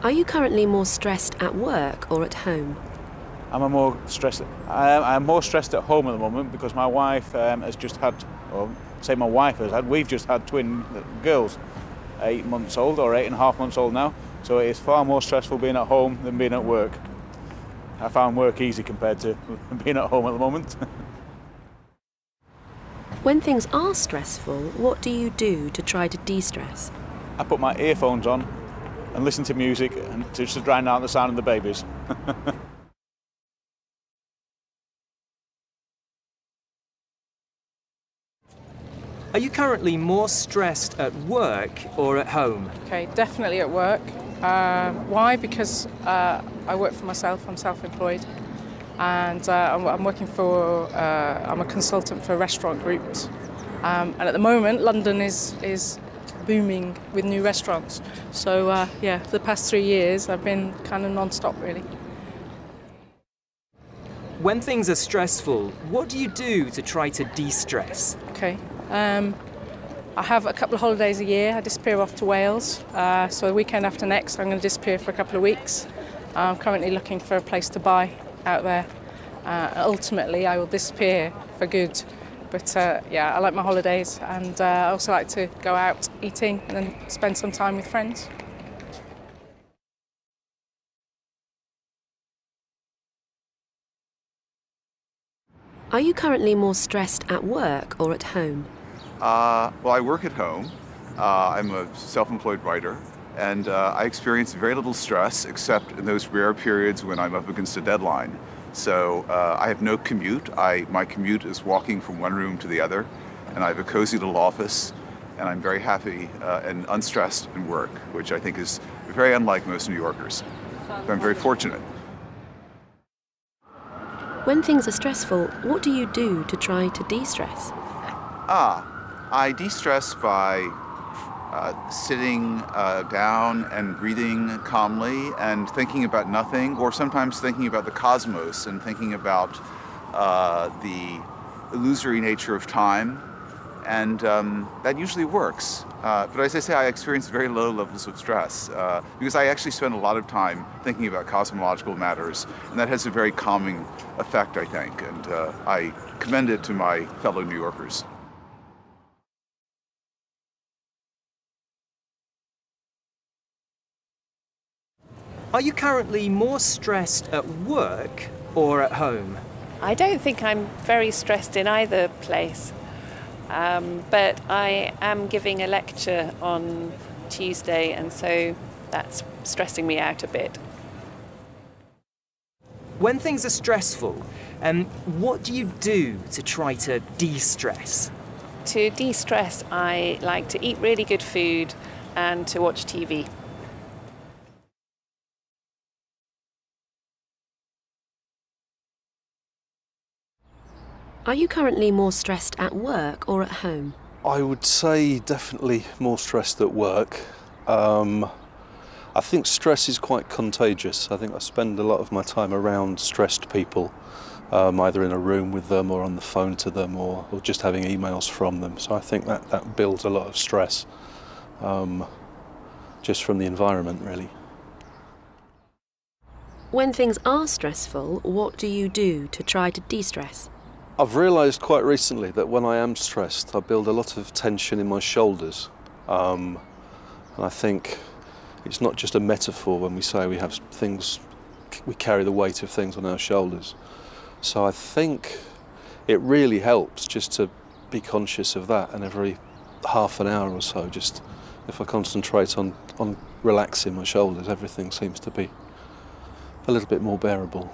Are you currently more stressed at work or at home? I'm a more stressed. I, I'm more stressed at home at the moment because my wife um, has just had, or say my wife has had. We've just had twin girls, eight months old or eight and a half months old now. So it is far more stressful being at home than being at work. I found work easy compared to being at home at the moment. When things are stressful, what do you do to try to de stress? I put my earphones on and listen to music and to just to drown out the sound of the babies. Are you currently more stressed at work or at home? Okay, definitely at work. Uh, why? Because uh, I work for myself. I'm self-employed, and uh, I'm, I'm working for. Uh, I'm a consultant for restaurant groups, um, and at the moment, London is is booming with new restaurants. So uh, yeah, for the past three years, I've been kind of non-stop really. When things are stressful, what do you do to try to de stress? Okay. Um, I have a couple of holidays a year. I disappear off to Wales. Uh, so the weekend after next, I'm going to disappear for a couple of weeks. I'm currently looking for a place to buy out there. Uh, ultimately, I will disappear for good. But uh, yeah, I like my holidays and uh, I also like to go out eating and spend some time with friends. Are you currently more stressed at work or at home? Uh, well, I work at home. Uh, I'm a self-employed writer, and uh, I experience very little stress except in those rare periods when I'm up against a deadline. So uh, I have no commute. I, my commute is walking from one room to the other, and I have a cozy little office, and I'm very happy uh, and unstressed in work, which I think is very unlike most New Yorkers. So I'm very fortunate. When things are stressful, what do you do to try to de stress? Ah, I de-stress by uh, sitting uh, down and breathing calmly and thinking about nothing, or sometimes thinking about the cosmos and thinking about uh, the illusory nature of time. And um, that usually works. Uh, but as I say, I experience very low levels of stress uh, because I actually spend a lot of time thinking about cosmological matters, and that has a very calming effect, I think. And I commend it to my fellow New Yorkers. Are you currently more stressed at work or at home? I don't think I'm very stressed in either place, um, but I am giving a lecture on Tuesday, and so that's stressing me out a bit. When things are stressful, um, what do you do to try to de stress? To de stress, I like to eat really good food and to watch TV. Are you currently more stressed at work or at home? I would say definitely more stressed at work. Um, I think stress is quite contagious. I think I spend a lot of my time around stressed people, um, either in a room with them or on the phone to them or, or just having emails from them. So I think that, that builds a lot of stress um, just from the environment, really. When things are stressful, what do you do to try to de stress? I've realised quite recently that when I am stressed, I build a lot of tension in my shoulders. Um, and I think it's not just a metaphor when we say we have things, we carry the weight of things on our shoulders. So I think it really helps just to be conscious of that and every half an hour or so, just if I concentrate on, on relaxing my shoulders, everything seems to be a little bit more bearable.